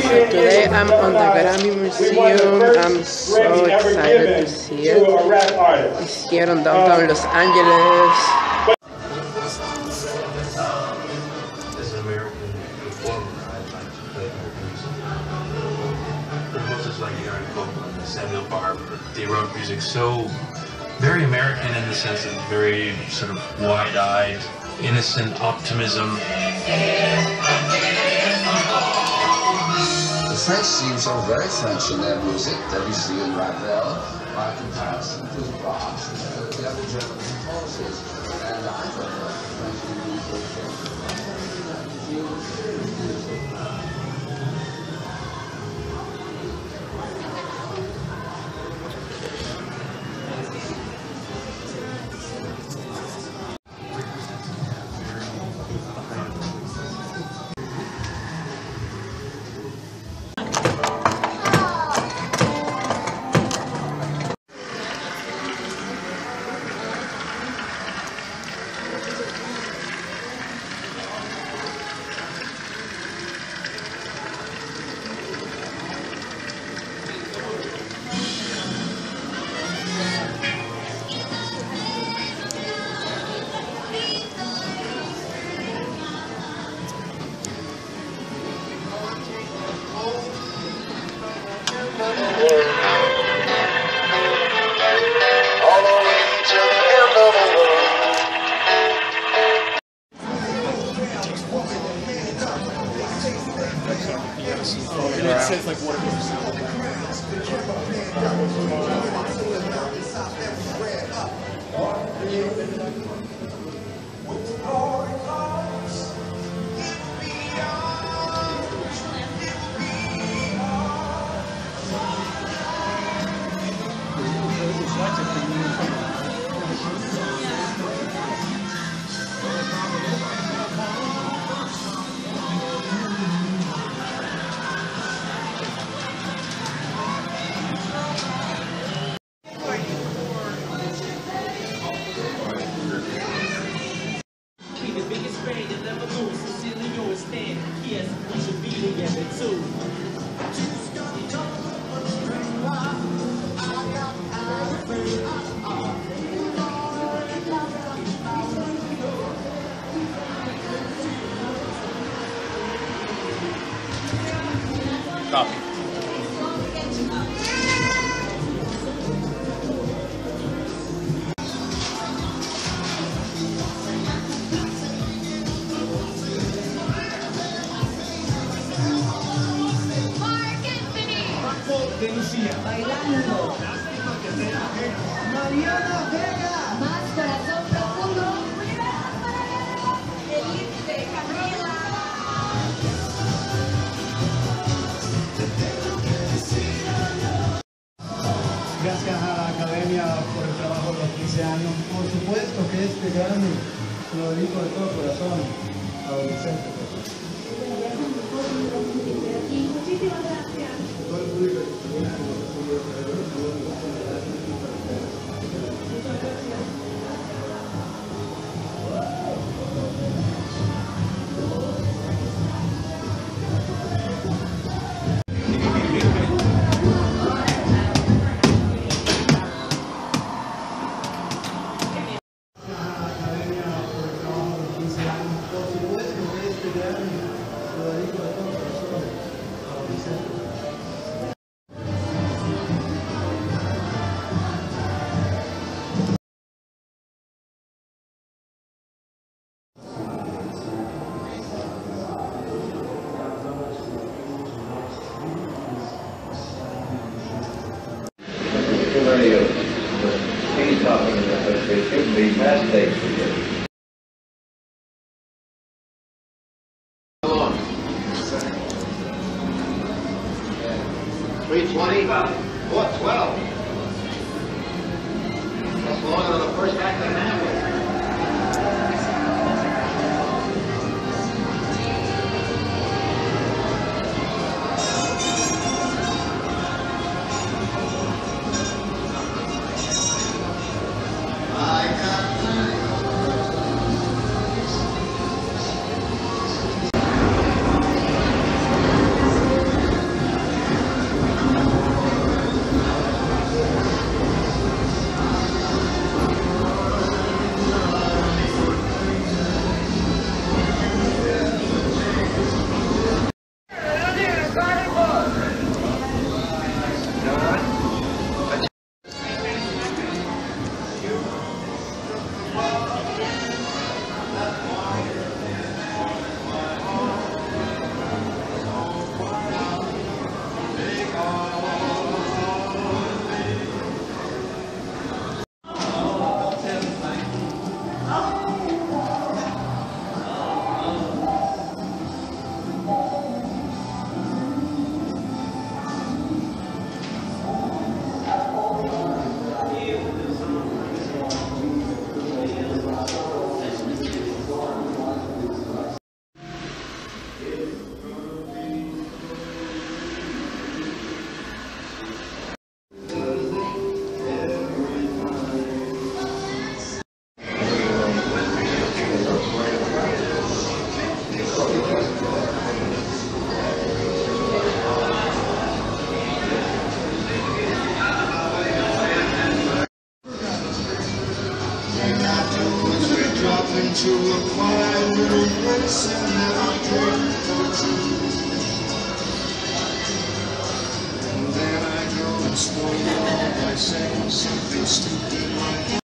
so today I'm on the Grammy Museum. I'm so excited to see it. It's here in downtown Los Angeles. As an American performer, I'd like to play American music. Composers like Aaron Copland, Samuel Barber, they wrote music so very American in the sense of very sort of wide-eyed, innocent optimism. French seems are very French in their music. Debussy and Ravel, by comparison to Bach, uh, the other German composers. And I thought that French music Be Stop. Together too. Más corazón profundo. Elite Camila. Gracias a la academia por el trabajo de los 15 años. Por supuesto que este Grammy lo dedico de todo corazón a Vicente. 320 or That's longer than the first act of a half. And afterwards we drop into a quiet little place and have a drink or two. And then I go and spoil all by saying something stupid like